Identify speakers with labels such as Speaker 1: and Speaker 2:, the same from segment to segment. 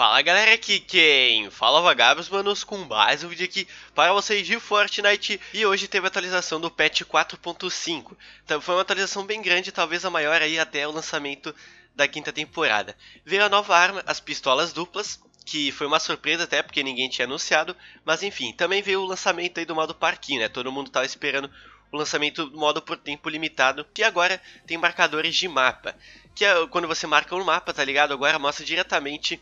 Speaker 1: Fala galera, aqui quem fala Vagabos, manos, com mais um vídeo aqui para vocês de Fortnite. E hoje teve a atualização do patch 4.5 Então foi uma atualização bem grande, talvez a maior aí até o lançamento da quinta temporada. Veio a nova arma, as pistolas duplas que foi uma surpresa até porque ninguém tinha anunciado, mas enfim, também veio o lançamento aí do modo parquinho, né? Todo mundo estava esperando o lançamento do modo por tempo limitado, que agora tem marcadores de mapa, que é quando você marca um mapa, tá ligado? Agora mostra diretamente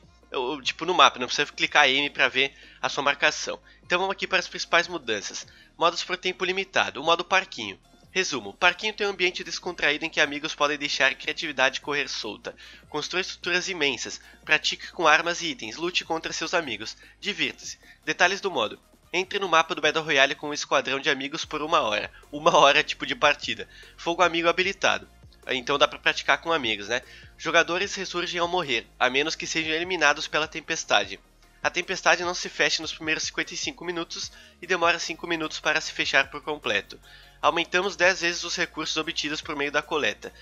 Speaker 1: tipo no mapa, não precisa clicar M para ver a sua marcação. Então vamos aqui para as principais mudanças. Modos por tempo limitado, o modo parquinho. Resumo: Parquinho tem um ambiente descontraído em que amigos podem deixar criatividade correr solta. Construa estruturas imensas, pratique com armas e itens, lute contra seus amigos, divirta-se. Detalhes do modo: entre no mapa do Battle Royale com um esquadrão de amigos por uma hora. Uma hora tipo de partida. Fogo amigo habilitado. Então dá para praticar com amigos, né? Jogadores ressurgem ao morrer, a menos que sejam eliminados pela tempestade. A tempestade não se fecha nos primeiros 55 minutos e demora 5 minutos para se fechar por completo. Aumentamos 10 vezes os recursos obtidos por meio da coleta.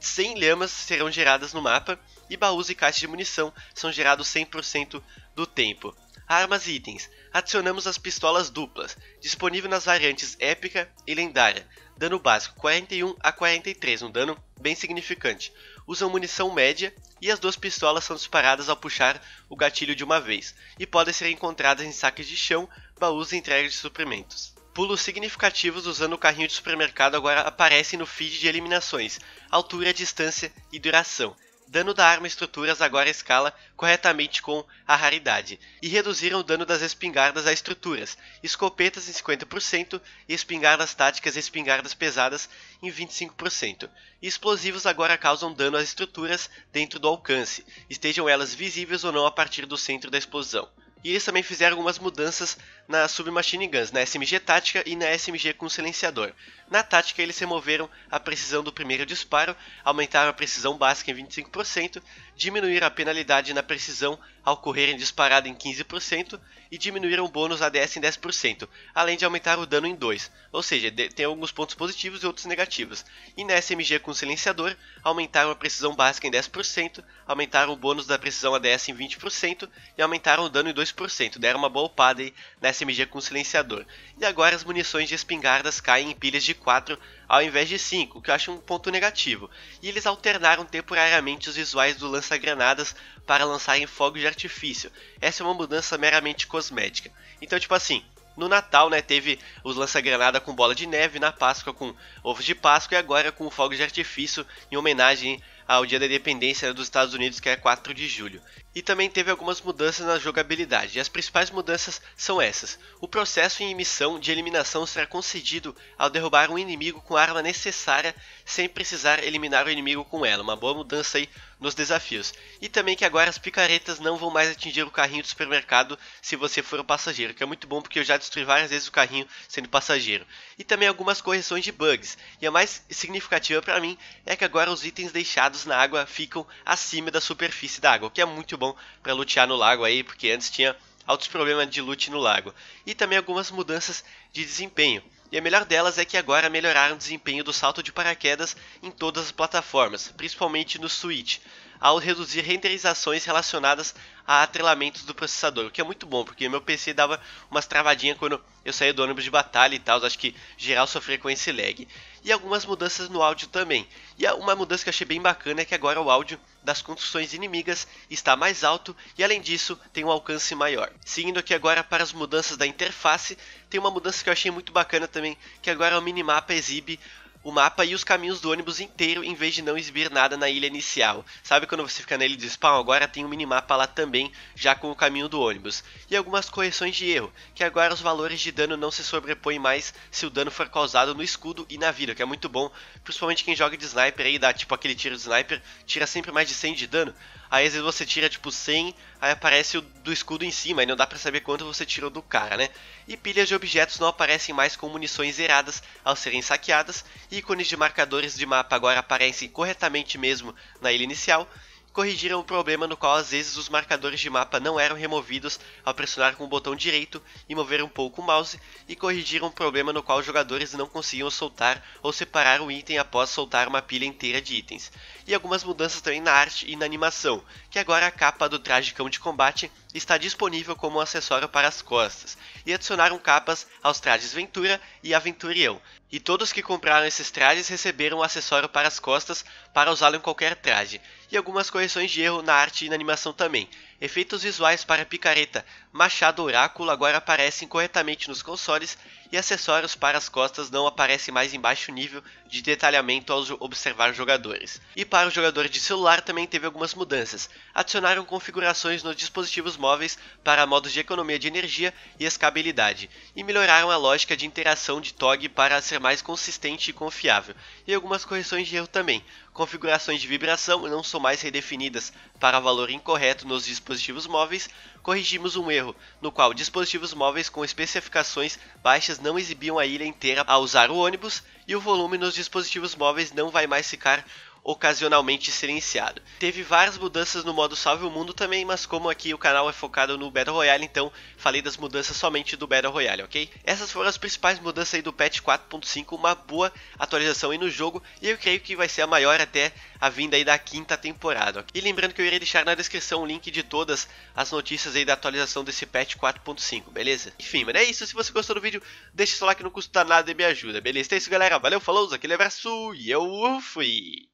Speaker 1: 100 lhamas serão geradas no mapa e baús e caixas de munição são gerados 100% do tempo. Armas e itens. Adicionamos as pistolas duplas, disponível nas variantes épica e lendária. Dano básico 41 a 43, um dano bem significante. Usam munição média e as duas pistolas são disparadas ao puxar o gatilho de uma vez, e podem ser encontradas em saques de chão, baús e entregas de suprimentos. Pulos significativos usando o carrinho de supermercado agora aparecem no feed de eliminações, altura, distância e duração dano da arma estruturas agora escala corretamente com a raridade, e reduziram o dano das espingardas a estruturas, escopetas em 50% e espingardas táticas e espingardas pesadas em 25%. E explosivos agora causam dano às estruturas dentro do alcance, estejam elas visíveis ou não a partir do centro da explosão. E eles também fizeram algumas mudanças na Submachine Guns, na SMG tática e na SMG com silenciador. Na tática eles removeram a precisão do primeiro disparo, aumentaram a precisão básica em 25%, diminuíram a penalidade na precisão ao correrem disparada em 15% e diminuíram o bônus ADS em 10%, além de aumentar o dano em 2, ou seja, tem alguns pontos positivos e outros negativos. E na SMG com silenciador, aumentaram a precisão básica em 10%, aumentaram o bônus da precisão ADS em 20% e aumentaram o dano em 2%, deram uma boa upada na SMG com silenciador. E agora as munições de espingardas caem em pilhas de 4 ao invés de 5, o que eu acho um ponto negativo. E eles alternaram temporariamente os visuais do lança-granadas para lançarem fogos de artifício. Essa é uma mudança meramente cosmética. Então, tipo assim, no Natal, né, teve os lança-granada com bola de neve, na Páscoa com ovos de Páscoa e agora com fogos de artifício em homenagem ao Dia da Independência dos Estados Unidos, que é 4 de julho. E também teve algumas mudanças na jogabilidade, e as principais mudanças são essas. O processo em missão de eliminação será concedido ao derrubar um inimigo com a arma necessária sem precisar eliminar o inimigo com ela, uma boa mudança aí nos desafios. E também que agora as picaretas não vão mais atingir o carrinho do supermercado se você for o passageiro, que é muito bom porque eu já destruí várias vezes o carrinho sendo passageiro. E também algumas correções de bugs, e a mais significativa para mim é que agora os itens deixados na água ficam acima da superfície da água, o que é muito bom para lutear no lago aí, porque antes tinha altos problemas de loot no lago. E também algumas mudanças de desempenho. E a melhor delas é que agora melhoraram o desempenho do salto de paraquedas em todas as plataformas, principalmente no Switch, ao reduzir renderizações relacionadas a atrelamentos do processador, o que é muito bom, porque meu PC dava umas travadinhas quando eu saía do ônibus de batalha e tal, acho que geral sofria com esse lag. E algumas mudanças no áudio também. E uma mudança que eu achei bem bacana é que agora o áudio das construções inimigas está mais alto e além disso tem um alcance maior. Seguindo aqui agora para as mudanças da interface, tem uma mudança que eu achei muito bacana também, que agora o minimapa exibe o mapa e os caminhos do ônibus inteiro em vez de não exibir nada na ilha inicial. Sabe quando você fica ilha de spawn? Agora tem um minimapa lá também, já com o caminho do ônibus. E algumas correções de erro, que agora os valores de dano não se sobrepõem mais se o dano for causado no escudo e na vida, que é muito bom, principalmente quem joga de sniper aí, dá tipo aquele tiro de sniper, tira sempre mais de 100 de dano. Aí às vezes você tira tipo 100, aí aparece o do escudo em cima, e não dá pra saber quanto você tirou do cara, né? E pilhas de objetos não aparecem mais com munições zeradas ao serem saqueadas, ícones de marcadores de mapa agora aparecem corretamente mesmo na ilha inicial, corrigiram o problema no qual às vezes os marcadores de mapa não eram removidos ao pressionar com o botão direito e mover um pouco o mouse, e corrigiram o problema no qual os jogadores não conseguiam soltar ou separar o item após soltar uma pilha inteira de itens. E algumas mudanças também na arte e na animação, que agora a capa do traje cão de combate está disponível como um acessório para as costas, e adicionaram capas aos trajes Ventura e Aventurião. E todos que compraram esses trajes receberam um acessório para as costas para usá-lo em qualquer traje, e algumas correções de erro na arte e na animação também. Efeitos visuais para picareta Machado Oráculo agora aparecem corretamente nos consoles e acessórios para as costas não aparecem mais em baixo nível de detalhamento ao observar jogadores. E para o jogador de celular também teve algumas mudanças. Adicionaram configurações nos dispositivos móveis para modos de economia de energia e escabilidade, e melhoraram a lógica de interação de TOG para ser mais consistente e confiável, e algumas correções de erro também. Configurações de vibração não são mais redefinidas para valor incorreto nos dispositivos móveis, corrigimos um erro no qual dispositivos móveis com especificações baixas não exibiam a ilha inteira ao usar o ônibus e o volume nos dispositivos móveis não vai mais ficar ocasionalmente silenciado. Teve várias mudanças no modo Salve o Mundo também, mas como aqui o canal é focado no Battle Royale, então falei das mudanças somente do Battle Royale, ok? Essas foram as principais mudanças aí do patch 4.5, uma boa atualização aí no jogo, e eu creio que vai ser a maior até a vinda aí da quinta temporada. Okay? E lembrando que eu irei deixar na descrição o link de todas as notícias aí da atualização desse patch 4.5, beleza? Enfim, mas é isso, se você gostou do vídeo, deixa seu like, não custa nada e me ajuda, beleza? Então é isso galera, valeu, falou, aquele abraço e eu fui!